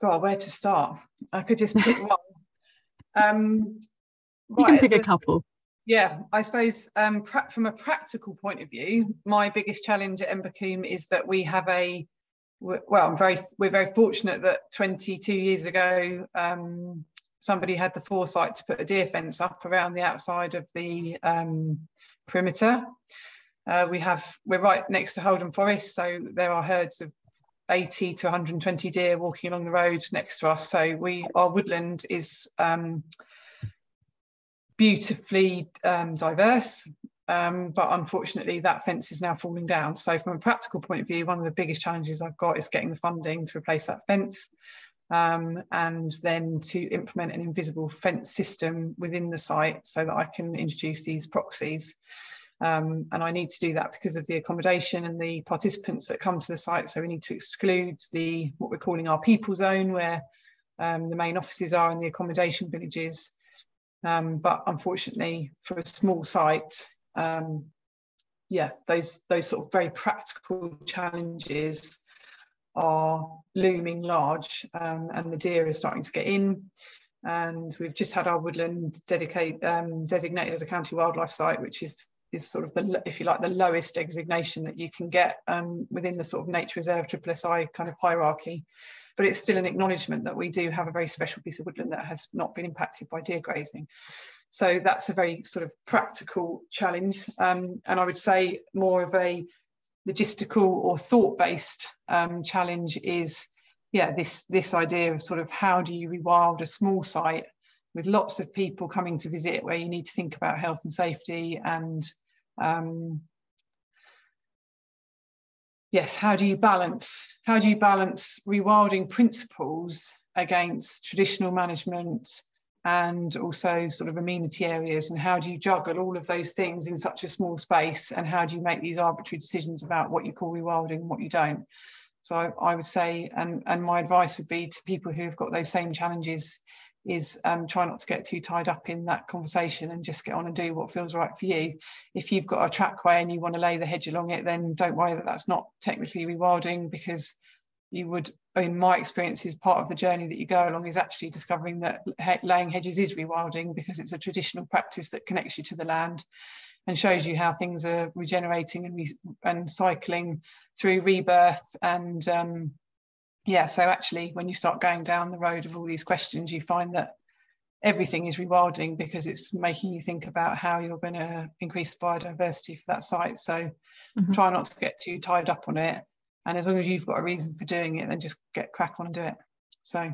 God, where to start? I could just pick one. Um, you can pick a couple. Yeah, I suppose um, from a practical point of view, my biggest challenge at Embercombe is that we have a well, I'm very we're very fortunate that 22 years ago um, somebody had the foresight to put a deer fence up around the outside of the um, perimeter. Uh, we have we're right next to Haldon Forest, so there are herds of 80 to 120 deer walking along the road next to us. So we our woodland is um, beautifully um, diverse, um, but unfortunately that fence is now falling down. So from a practical point of view, one of the biggest challenges I've got is getting the funding to replace that fence. Um, and then to implement an invisible fence system within the site so that I can introduce these proxies. Um, and I need to do that because of the accommodation and the participants that come to the site. So we need to exclude the what we're calling our people zone, where um, the main offices are and the accommodation villages. Um, but unfortunately, for a small site, um, yeah, those those sort of very practical challenges are looming large, um, and the deer is starting to get in and we've just had our woodland dedicate um, designated as a county wildlife site, which is is sort of the, if you like, the lowest designation that you can get um, within the sort of nature reserve triple SI kind of hierarchy. But it's still an acknowledgement that we do have a very special piece of woodland that has not been impacted by deer grazing. So that's a very sort of practical challenge. Um, and I would say more of a logistical or thought-based um, challenge is, yeah, this, this idea of sort of how do you rewild a small site with lots of people coming to visit where you need to think about health and safety and um, yes, how do you balance, how do you balance rewilding principles against traditional management and also sort of amenity areas? And how do you juggle all of those things in such a small space? And how do you make these arbitrary decisions about what you call rewilding and what you don't? So I, I would say and and my advice would be to people who've got those same challenges is um, try not to get too tied up in that conversation and just get on and do what feels right for you. If you've got a trackway and you want to lay the hedge along it, then don't worry that that's not technically rewilding because you would, in my experience, is part of the journey that you go along is actually discovering that laying hedges is rewilding because it's a traditional practice that connects you to the land. and shows you how things are regenerating and, re- and cycling through rebirth and um, yeah so actually when you start going down the road of all these questions you find that everything is rewilding because it's making you think about how you're going to increase biodiversity for that site so mm-hmm. try not to get too tied up on it and as long as you've got a reason for doing it then just get crack on and do it so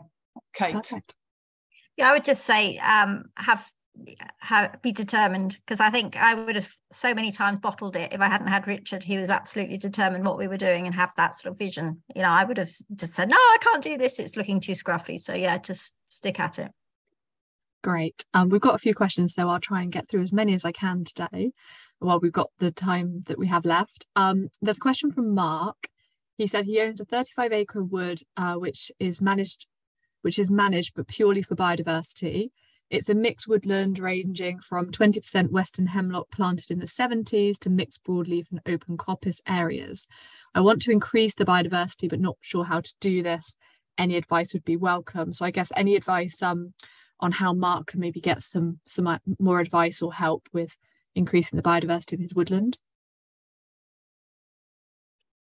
kate Perfect. yeah i would just say um, have be determined because I think I would have so many times bottled it if I hadn't had Richard. He was absolutely determined what we were doing and have that sort of vision. You know, I would have just said, "No, I can't do this. It's looking too scruffy." So yeah, just stick at it. Great. Um, we've got a few questions, so I'll try and get through as many as I can today while we've got the time that we have left. Um, there's a question from Mark. He said he owns a 35 acre wood, uh, which is managed, which is managed but purely for biodiversity. It's a mixed woodland ranging from 20% western hemlock planted in the 70s to mixed broadleaf and open coppice areas. I want to increase the biodiversity, but not sure how to do this. Any advice would be welcome. So I guess any advice um, on how Mark can maybe get some some uh, more advice or help with increasing the biodiversity of his woodland.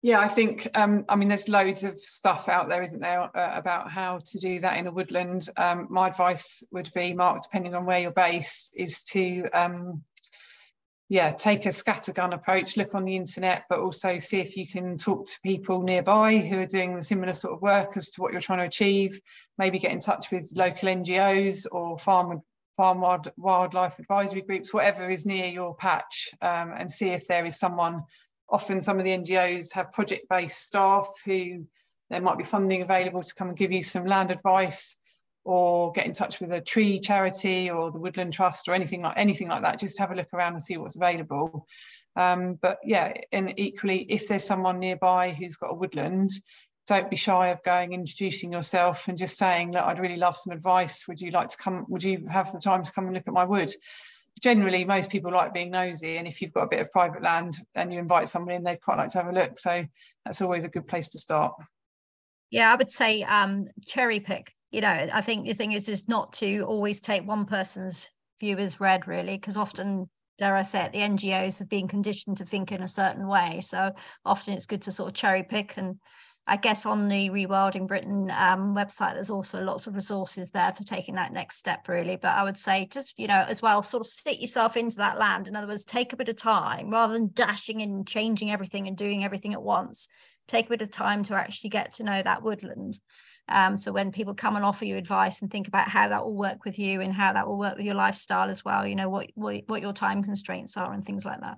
Yeah, I think, um, I mean, there's loads of stuff out there, isn't there, uh, about how to do that in a woodland. Um, my advice would be, Mark, depending on where you're based, is to, um, yeah, take a scattergun approach, look on the internet, but also see if you can talk to people nearby who are doing the similar sort of work as to what you're trying to achieve. Maybe get in touch with local NGOs or farm farm wild, wildlife advisory groups, whatever is near your patch, um, and see if there is someone often some of the NGOs have project-based staff who there might be funding available to come and give you some land advice or get in touch with a tree charity or the woodland trust or anything like anything like that. Just have a look around and see what's available. Um, but yeah and equally if there's someone nearby who's got a woodland don't be shy of going introducing yourself and just saying look i'd really love some advice. Would you like to come would you have the time to come and look at my wood generally most people like being nosy and if you've got a bit of private land and you invite someone in they'd quite like to have a look. So that's always a good place to start. Yeah i would say um, cherry pick. You know i think the thing is is not to always take one person's view as read really because often dare I say it, the NGOs have been conditioned to think in a certain way. So often it's good to sort of cherry pick and I guess on the Rewilding Britain um, website, there's also lots of resources there for taking that next step, really. But I would say just, you know, as well, sort of sit yourself into that land. In other words, take a bit of time rather than dashing in, changing everything and doing everything at once. Take a bit of time to actually get to know that woodland. Um, so when people come and offer you advice and think about how that will work with you and how that will work with your lifestyle as well, you know, what, what, what your time constraints are and things like that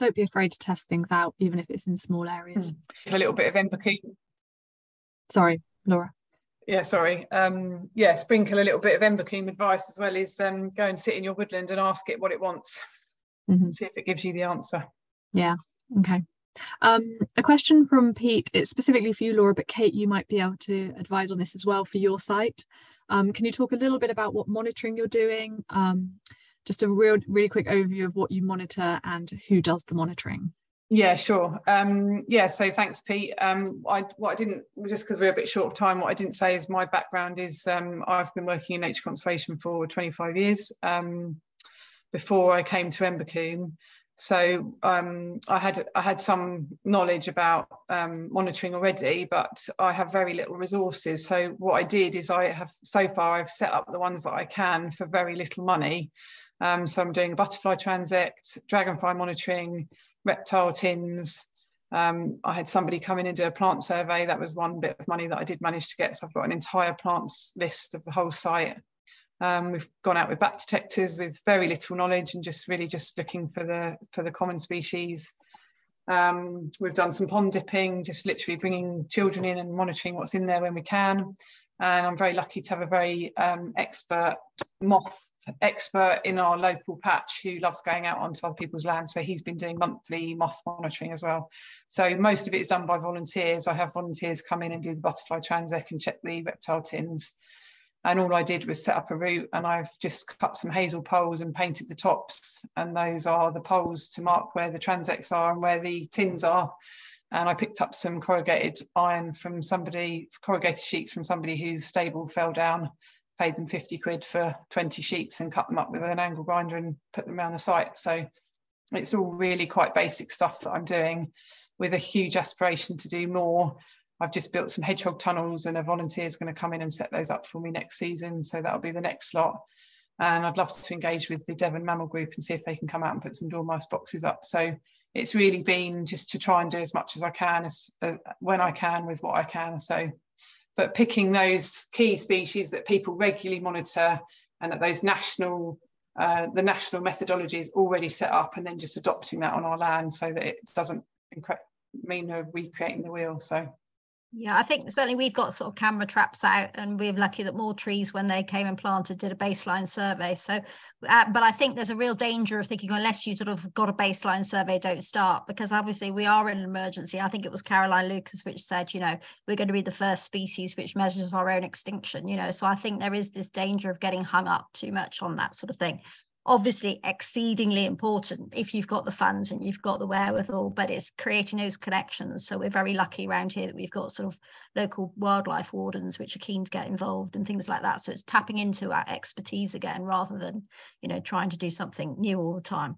don't be afraid to test things out, even if it's in small areas. Hmm. A little bit of empathy. Sorry, Laura. Yeah, sorry. Um, yeah, sprinkle a little bit of Embercombe advice as well as um, go and sit in your woodland and ask it what it wants. Mm-hmm. See if it gives you the answer. Yeah. Okay. Um, a question from Pete. It's specifically for you, Laura, but Kate, you might be able to advise on this as well for your site. Um, can you talk a little bit about what monitoring you're doing? Um, just a real really quick overview of what you monitor and who does the monitoring yeah sure um, yeah so thanks pete um, I, what i didn't just because we're a bit short of time what i didn't say is my background is um, i've been working in nature conservation for 25 years um, before i came to Embercombe so um, I had I had some knowledge about um, monitoring already, but I have very little resources. So what I did is I have so far I've set up the ones that I can for very little money. Um, so I'm doing a butterfly transect, dragonfly monitoring, reptile tins. Um, I had somebody come in and do a plant survey. That was one bit of money that I did manage to get. So I've got an entire plants list of the whole site. Um, we've gone out with bat detectors with very little knowledge and just really just looking for the for the common species. Um, we've done some pond dipping, just literally bringing children in and monitoring what's in there when we can. And I'm very lucky to have a very um, expert moth expert in our local patch who loves going out onto other people's land. So he's been doing monthly moth monitoring as well. So most of it is done by volunteers. I have volunteers come in and do the butterfly transect and check the reptile tins. And all I did was set up a route and I've just cut some hazel poles and painted the tops. And those are the poles to mark where the transects are and where the tins are. And I picked up some corrugated iron from somebody, corrugated sheets from somebody whose stable fell down paid them 50 quid for 20 sheets and cut them up with an angle grinder and put them around the site. So it's all really quite basic stuff that I'm doing with a huge aspiration to do more. I've just built some hedgehog tunnels and a volunteer is going to come in and set those up for me next season. So that'll be the next slot. And I'd love to engage with the Devon Mammal Group and see if they can come out and put some dormouse boxes up. So it's really been just to try and do as much as I can as, as when I can with what I can. So, but picking those key species that people regularly monitor and that those national uh, the national methodology is already set up and then just adopting that on our land so that it doesn't mean we're recreating the wheel so yeah, I think certainly we've got sort of camera traps out, and we're lucky that Moor Trees, when they came and planted, did a baseline survey. So, uh, but I think there's a real danger of thinking unless you sort of got a baseline survey, don't start because obviously we are in an emergency. I think it was Caroline Lucas which said, you know, we're going to be the first species which measures our own extinction. You know, so I think there is this danger of getting hung up too much on that sort of thing obviously exceedingly important if you've got the funds and you've got the wherewithal but it's creating those connections so we're very lucky around here that we've got sort of local wildlife wardens which are keen to get involved and things like that so it's tapping into our expertise again rather than you know trying to do something new all the time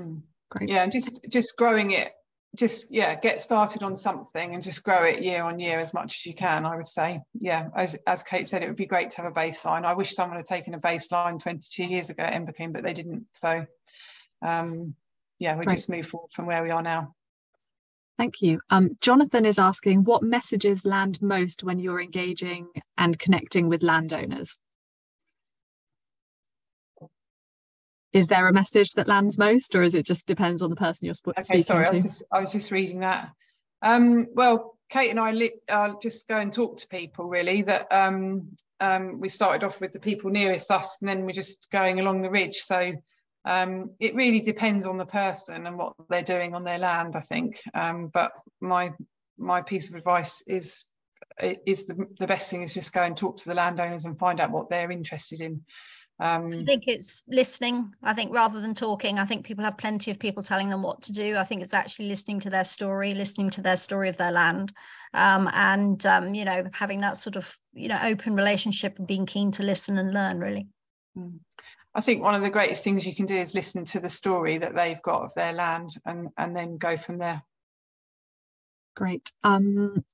mm. Great. yeah just just growing it just yeah get started on something and just grow it year on year as much as you can i would say. Yeah as, as kate said it would be great to have a baseline. I wish someone had taken a baseline 22 years ago at Embercombe but they didn't. So um yeah we just move forward from where we are now. Thank you. Um jonathan is asking what messages land most when you're engaging and connecting with landowners is there a message that lands most or is it just depends on the person you're sp- okay, sorry, to? I was, just, I was just reading that. Um, well, Kate and I li- uh, just go and talk to people really that um, um, we started off with the people nearest us and then we're just going along the ridge. So um, it really depends on the person and what they're doing on their land, I think. Um, but my my piece of advice is is the, the best thing is just go and talk to the landowners and find out what they're interested in um, I think it's listening. I think rather than talking, I think people have plenty of people telling them what to do. I think it's actually listening to their story, listening to their story of their land, um, and um, you know having that sort of you know open relationship and being keen to listen and learn. Really, hmm. I think one of the greatest things you can do is listen to the story that they've got of their land, and and then go from there. Great. Um,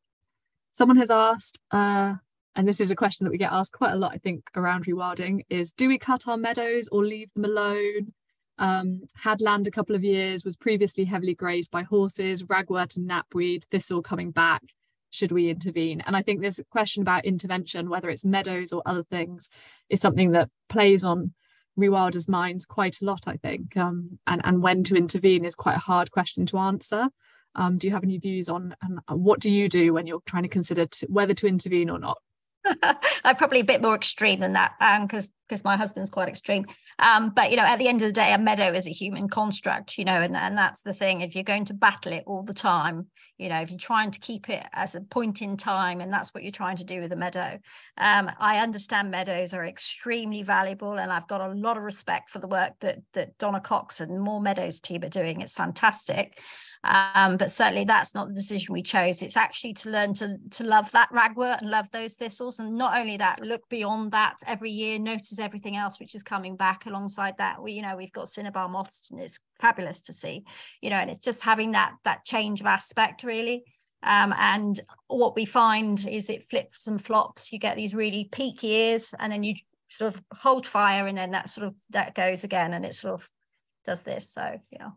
someone has asked. Uh, and this is a question that we get asked quite a lot, I think, around rewilding is do we cut our meadows or leave them alone? Um, had land a couple of years, was previously heavily grazed by horses, ragwort and knapweed, this all coming back. Should we intervene? And I think this question about intervention, whether it's meadows or other things, is something that plays on rewilders' minds quite a lot, I think. Um, and, and when to intervene is quite a hard question to answer. Um, do you have any views on and what do you do when you're trying to consider whether to intervene or not? I'm probably a bit more extreme than that because um, because my husband's quite extreme. Um, but you know, at the end of the day, a meadow is a human construct, you know, and, and that's the thing. If you're going to battle it all the time, you know, if you're trying to keep it as a point in time, and that's what you're trying to do with a meadow. Um, I understand meadows are extremely valuable, and I've got a lot of respect for the work that that Donna Cox and Moor Meadows team are doing. It's fantastic. Um, but certainly that's not the decision we chose. It's actually to learn to to love that ragwort and love those thistles, and not only that, look beyond that every year, notice everything else which is coming back alongside that. We, you know, we've got cinnabar moths, and it's fabulous to see, you know, and it's just having that that change of aspect really. Um, and what we find is it flips and flops. You get these really peak years, and then you sort of hold fire, and then that sort of that goes again, and it sort of does this. So yeah.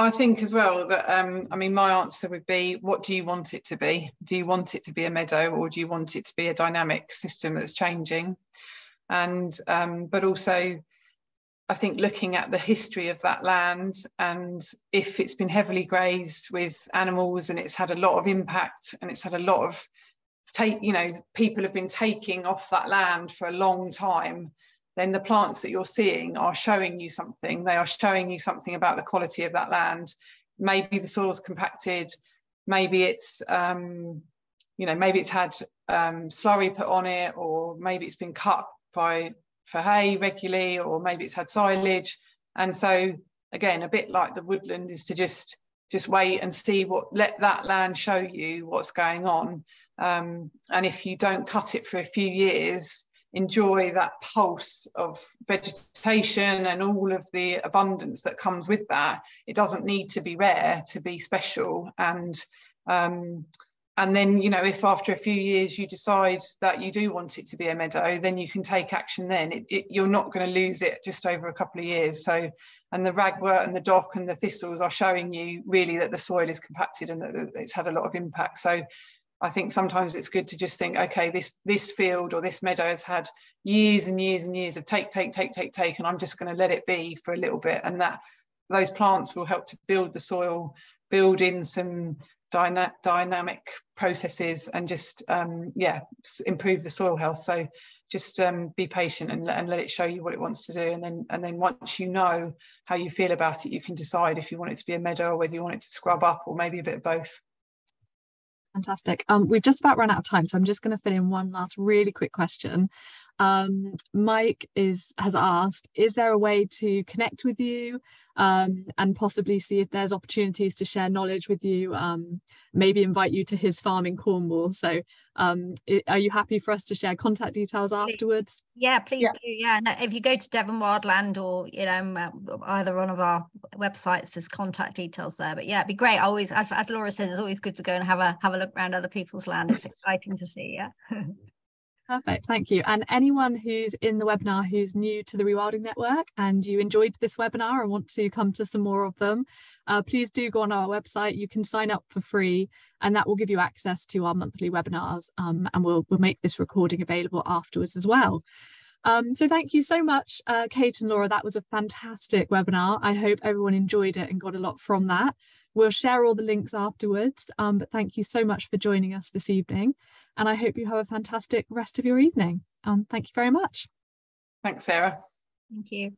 I think as well that um, I mean my answer would be what do you want it to be? Do you want it to be a meadow or do you want it to be a dynamic system that's changing? And um, but also I think looking at the history of that land and if it's been heavily grazed with animals and it's had a lot of impact and it's had a lot of take you know people have been taking off that land for a long time then the plants that you're seeing are showing you something. They are showing you something about the quality of that land. Maybe the soil's compacted, maybe it's, um, you know, maybe it's had um, slurry put on it, or maybe it's been cut by for hay regularly, or maybe it's had silage. And so again, a bit like the woodland is to just just wait and see what let that land show you what's going on. Um, and if you don't cut it for a few years, enjoy that pulse of vegetation and all of the abundance that comes with that. It doesn't need to be rare to be special. And um, and then you know if after a few years you decide that you do want it to be a meadow then you can take action then it, it, you're not going to lose it just over a couple of years so and the ragwort and the dock and the thistles are showing you really that the soil is compacted and that it's had a lot of impact so I think sometimes it's good to just think, okay, this this field or this meadow has had years and years and years of take, take, take, take, take, and I'm just going to let it be for a little bit, and that those plants will help to build the soil, build in some dyna dynamic processes, and just um, yeah, improve the soil health. So just um, be patient and, and let it show you what it wants to do, and then and then once you know how you feel about it, you can decide if you want it to be a meadow or whether you want it to scrub up or maybe a bit of both. Fantastic. Um, we've just about run out of time, so I'm just going to fit in one last really quick question. Um, Mike is has asked, is there a way to connect with you um, and possibly see if there's opportunities to share knowledge with you, um, maybe invite you to his farm in Cornwall. So um, are you happy for us to share contact details afterwards? Yeah, please yeah. do. Yeah, no, if you go to Devon Wildland or you know either one of our websites, there's contact details there. But yeah, it'd be great. Always, as as Laura says, it's always good to go and have a have a look around other people's land. It's exciting to see. Yeah. Perfect, thank you. And anyone who's in the webinar who's new to the Rewilding Network and you enjoyed this webinar and want to come to some more of them, uh, please do go on our website. You can sign up for free and that will give you access to our monthly webinars um, and we'll, we'll make this recording available afterwards as well. Um, so thank you so much, uh, Kate and Laura. That was a fantastic webinar. I hope everyone enjoyed it and got a lot from that. We'll share all the links afterwards, um, but thank you so much for joining us this evening. And I hope you have a fantastic rest of your evening. Um, thank you very much. Thanks, Sarah. Thank you.